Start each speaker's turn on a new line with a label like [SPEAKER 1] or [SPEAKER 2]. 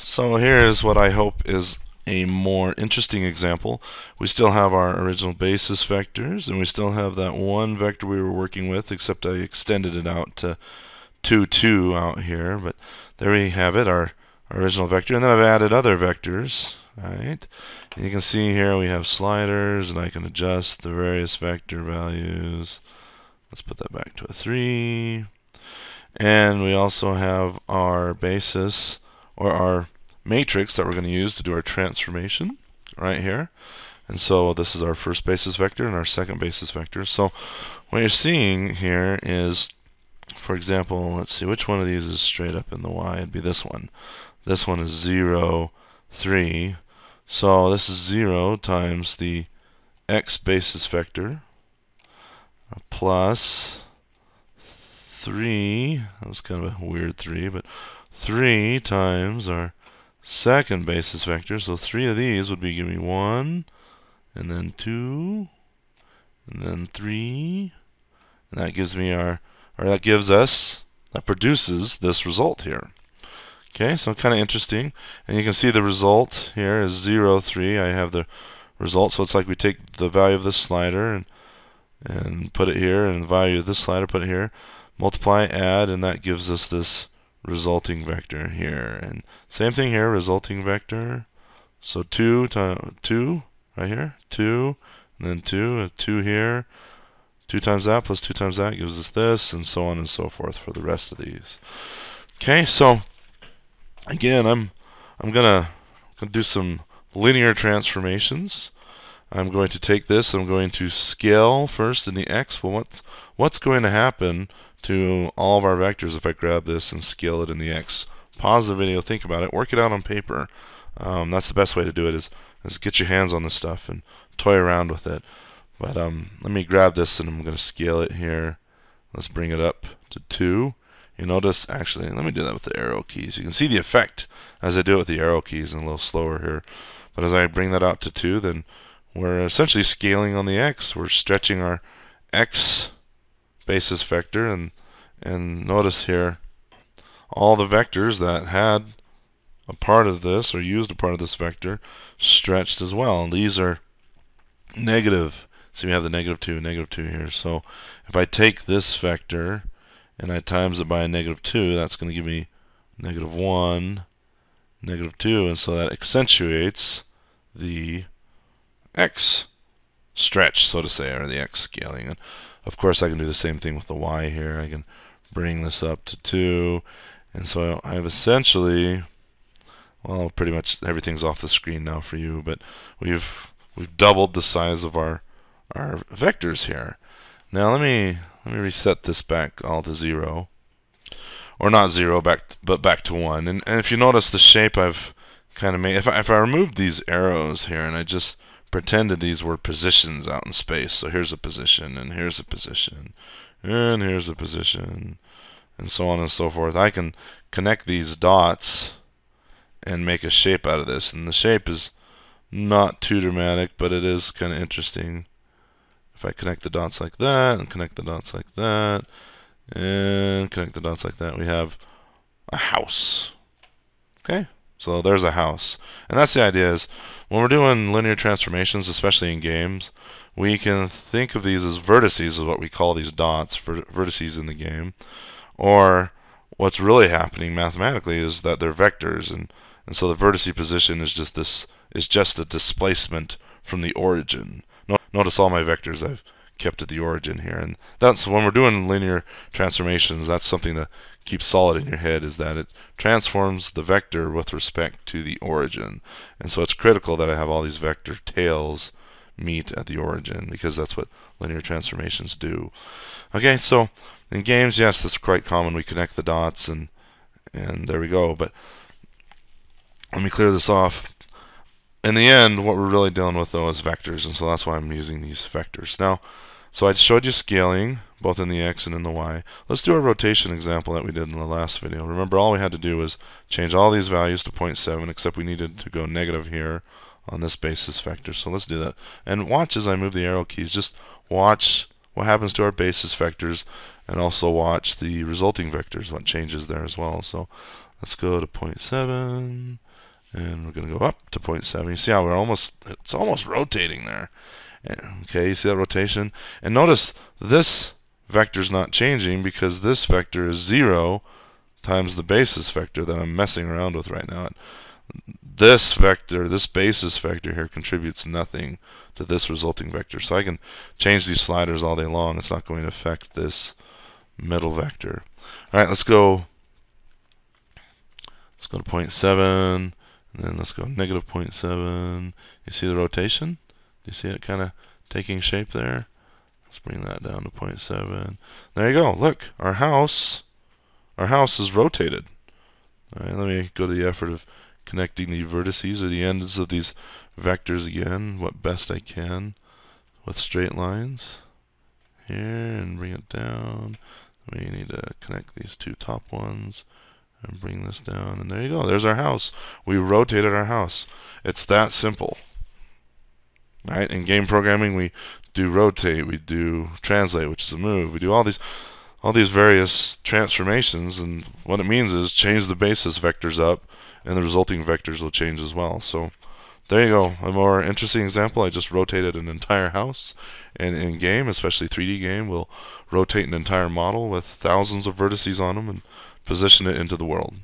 [SPEAKER 1] So here is what I hope is a more interesting example. We still have our original basis vectors and we still have that one vector we were working with except I extended it out to 2, 2 out here. But there we have it, our, original vector. And then I've added other vectors. Right, and you can see here we have sliders and I can adjust the various vector values. Let's put that back to a 3. And we also have our basis or our matrix that we're going to use to do our transformation right here. And so this is our first basis vector and our second basis vector. So what you're seeing here is, for example, let's see, which one of these is straight up in the y? It'd be this one. This one is 0, 3. So this is 0 times the x basis vector uh, plus 3, that was kind of a weird 3, but 3 times our second basis vector. So three of these would be give me 1, and then 2, and then 3, and that gives me our, or that gives us, that produces this result here. Okay, so kind of interesting. And you can see the result here is 0, 3. I have the result, so it's like we take the value of this slider and and put it here, and the value of this slider, put it here, multiply, add, and that gives us this resulting vector here. And same thing here, resulting vector. So 2 times 2 right here, 2, and then 2, uh, 2 here. 2 times that plus 2 times that gives us this, and so on and so forth for the rest of these. Okay, so again, I'm I'm gonna, gonna do some linear transformations. I'm going to take this, I'm going to scale first in the x. Well, what's, what's going to happen to all of our vectors if I grab this and scale it in the x. Pause the video, think about it, work it out on paper. Um, that's the best way to do it is, is get your hands on this stuff and toy around with it. But um, let me grab this and I'm going to scale it here. Let's bring it up to 2. You notice, actually, let me do that with the arrow keys. You can see the effect as I do it with the arrow keys and a little slower here. But as I bring that out to 2, then we're essentially scaling on the x. We're stretching our x basis vector and and notice here all the vectors that had a part of this or used a part of this vector stretched as well. And these are negative. So we have the negative 2 negative 2 here. So if I take this vector and I times it by a negative 2 that's going to give me negative 1 negative 2 and so that accentuates the x stretch so to say or the x scaling. And of course, I can do the same thing with the y here. I can bring this up to 2. And so I've essentially, well, pretty much everything's off the screen now for you, but we've we've doubled the size of our our vectors here. Now let me let me reset this back all to 0. Or not 0, back but back to 1. And, and if you notice the shape I've kind of made, if I, if I removed these arrows here and I just pretended these were positions out in space. So here's a position, and here's a position, and here's a position, and so on and so forth. I can connect these dots and make a shape out of this. And the shape is not too dramatic, but it is kind of interesting. If I connect the dots like that, and connect the dots like that, and connect the dots like that, we have a house. Okay? So there's a house. And that's the idea is when we're doing linear transformations, especially in games, we can think of these as vertices, is what we call these dots, vertices in the game. Or what's really happening mathematically is that they're vectors and, and so the vertice position is just this is just a displacement from the origin. Notice all my vectors I've kept at the origin here. And that's when we're doing linear transformations, that's something to keep solid in your head is that it transforms the vector with respect to the origin. And so it's critical that I have all these vector tails meet at the origin because that's what linear transformations do. Okay, so in games, yes, that's quite common. We connect the dots and and there we go. But let me clear this off in the end, what we're really dealing with though is vectors, and so that's why I'm using these vectors. Now, so I showed you scaling, both in the x and in the y. Let's do a rotation example that we did in the last video. Remember, all we had to do was change all these values to 0.7, except we needed to go negative here on this basis vector. So let's do that. And watch as I move the arrow keys. Just watch what happens to our basis vectors, and also watch the resulting vectors, what changes there as well. So let's go to 0.7, And we're going to go up to 0.7. You see how we're almost, it's almost rotating there. Okay, you see that rotation? And notice this vector is not changing because this vector is 0 times the basis vector that I'm messing around with right now. This vector, this basis vector here contributes nothing to this resulting vector. So I can change these sliders all day long. It's not going to affect this middle vector. All right, let's go. Let's go to 0.7, and then let's go negative 0.7. You see the rotation? You see it kind of taking shape there? Let's bring that down to 0.7. There you go. Look, our house, our house is rotated. All right, let me go to the effort of connecting the vertices or the ends of these vectors again, what best I can with straight lines here and bring it down. We need to connect these two top ones and bring this down and there you go there's our house we rotated our house it's that simple right? In game programming we do rotate we do translate which is a move. We do all these all these various transformations and what it means is change the basis vectors up and the resulting vectors will change as well. So there you go. A more interesting example I just rotated an entire house and in game especially 3D game we'll rotate an entire model with thousands of vertices on them and position it into the world